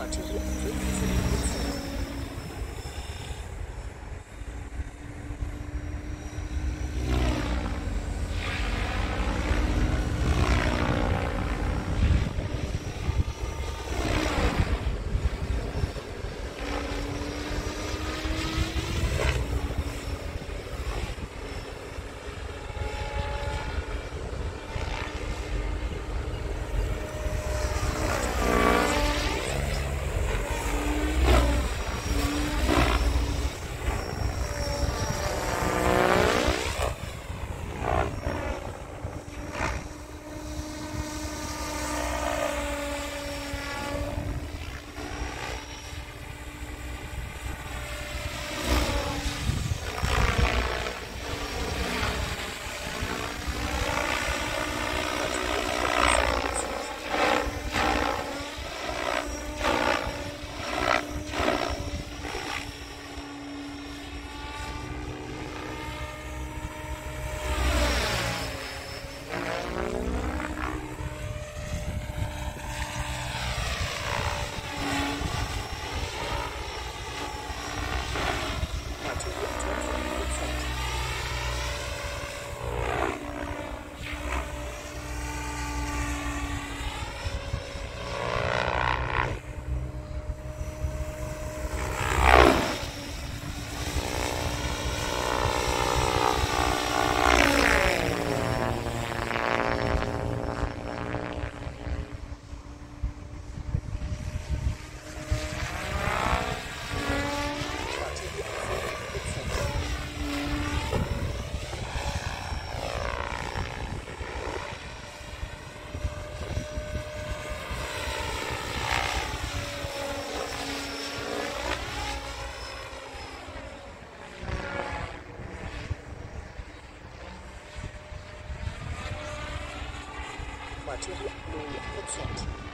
Batterie Auf 0%. Bank